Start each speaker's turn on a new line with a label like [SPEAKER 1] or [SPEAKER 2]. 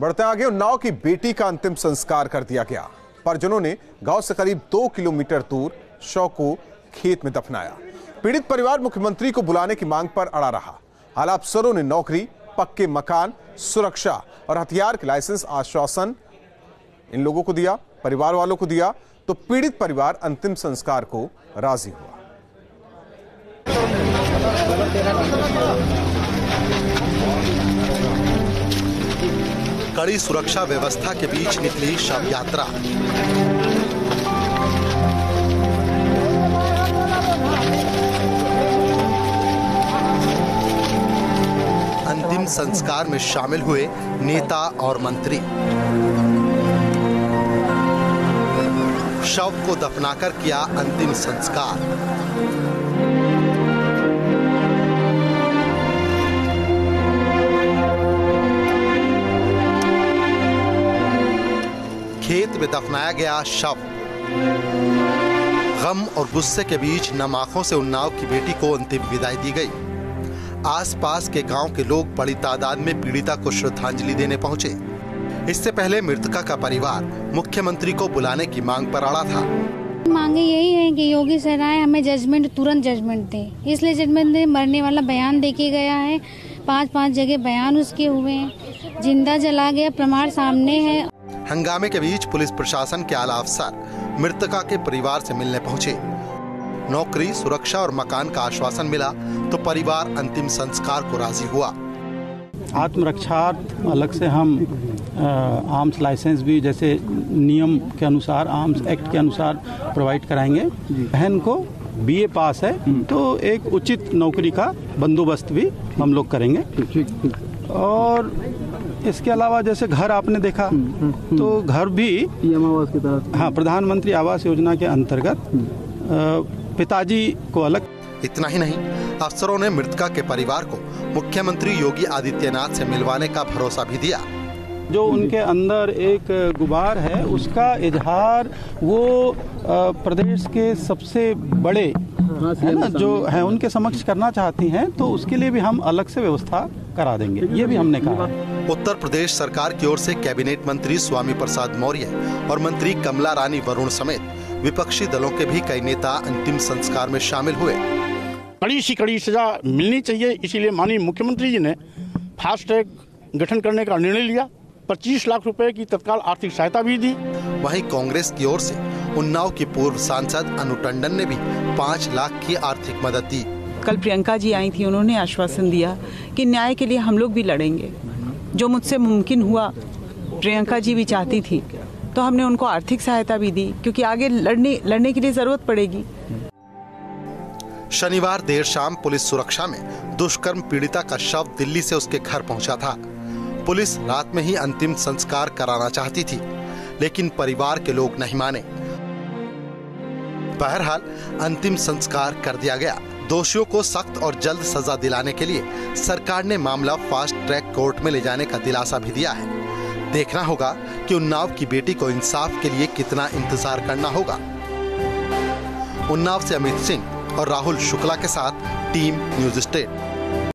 [SPEAKER 1] बढ़ते आगे उन्नाव की बेटी का अंतिम संस्कार कर दिया गया परिजनों ने गाँव से करीब दो किलोमीटर दूर शव को खेत में दफनाया। पीड़ित परिवार मुख्यमंत्री को बुलाने की मांग पर अड़ा रहा। हाल अफसरों ने नौकरी, पक्के मकान, सुरक्षा और हथियार के लाइसेंस आश्वासन इन लोगों को दिया, परिवार वालों को दिया तो पीड़ित परिवार अंतिम संस्कार को राज़ी हुआ।
[SPEAKER 2] कड़ी सुरक्षा व्यवस्था के बीच निकली शव यात्रा। अंतिम संस्कार में शामिल हुए नेता और मंत्री। शव को दफनाकर किया अंतिम संस्कार। खेत में दफनाया गया शव। गम और गुस्से के बीच नम आँखों से उन्नाव की बेटी को अंतिम विदाई दी गई। आसपास के गाँव के लोग बड़ी तादाद में पीड़िता को श्रद्धांजलि देने पहुँचे। इससे पहले मृतका का परिवार मुख्यमंत्री को बुलाने की मांग पर अड़ा था।
[SPEAKER 3] मांगे यही है कि योगी सरकार हमें जजमेंट तुरंत जजमेंट दे। इसलिए जजमेंट दे, मरने वाला बयान दे के गया है। पाँच पाँच जगह बयान उसके हुए हैं। ज़िंदा जला गया प्रमाण सामने है।
[SPEAKER 2] हंगामे के बीच पुलिस प्रशासन के आला अफसर मृतका के परिवार से मिलने पहुँचे। नौकरी सुरक्षा और मकान का आश्वासन मिला तो परिवार अंतिम संस्कार को राज़ी हुआ।
[SPEAKER 4] आत्मरक्षा अलग से हम आर्म्स लाइसेंस भी जैसे नियम के अनुसार आर्म्स एक्ट के अनुसार प्रोवाइड कराएँगे। बहन को बीए पास है तो एक उचित नौकरी का बंदोबस्त भी हम लोग करेंगे। और इसके अलावा जैसे घर आपने देखा तो घर भी
[SPEAKER 5] आवास की तरह।
[SPEAKER 4] हाँ प्रधानमंत्री आवास योजना के अंतर्गत पिताजी को अलग
[SPEAKER 2] इतना ही नहीं अफसरों ने मृतका के परिवार को मुख्यमंत्री योगी आदित्यनाथ से मिलवाने का भरोसा भी दिया।
[SPEAKER 4] जो उनके अंदर एक गुबार है उसका इजहार वो प्रदेश के सबसे बड़े है ना जो है उनके समक्ष करना चाहती हैं तो उसके लिए भी हम अलग से व्यवस्था करा देंगे। ये भी हमने कहा।
[SPEAKER 2] उत्तर प्रदेश सरकार की ओर से कैबिनेट मंत्री स्वामी प्रसाद मौर्य और मंत्री कमला रानी वरुण समेत विपक्षी दलों के भी कई नेता अंतिम संस्कार में शामिल हुए।
[SPEAKER 6] कड़ी सी कड़ी सजा मिलनी चाहिए इसीलिए माननीय मुख्यमंत्री जी ने फास्ट ट्रैक गठन करने का निर्णय लिया। 25 लाख रुपए की तत्काल आर्थिक सहायता भी दी।
[SPEAKER 2] वहीं कांग्रेस की ओर से उन्नाव की पूर्व सांसद अनु टंडन ने भी पाँच लाख की आर्थिक मदद दी।
[SPEAKER 7] कल प्रियंका जी आई थी उन्होंने आश्वासन दिया कि न्याय के लिए हम लोग भी लड़ेंगे। जो मुझसे मुमकिन हुआ प्रियंका जी भी चाहती थी तो हमने उनको आर्थिक सहायता भी दी क्योंकि आगे लड़ने लड़ने के लिए ज़रूरत पड़ेगी।
[SPEAKER 2] शनिवार देर शाम पुलिस सुरक्षा में दुष्कर्म पीड़िता का शव दिल्ली से उसके घर पहुँचा था। पुलिस रात में ही अंतिम संस्कार कराना चाहती थी लेकिन परिवार के लोग नहीं माने। बहरहाल अंतिम संस्कार कर दिया गया। दोषियों को सख्त और जल्द सजा दिलाने के लिए सरकार ने मामला फास्ट ट्रैक कोर्ट में ले जाने का दिलासा भी दिया है। देखना होगा कि उन्नाव की बेटी को इंसाफ के लिए कितना इंतज़ार करना होगा। उन्नाव से अमित सिंह और राहुल शुक्ला के साथ टीम न्यूज़ स्टेट।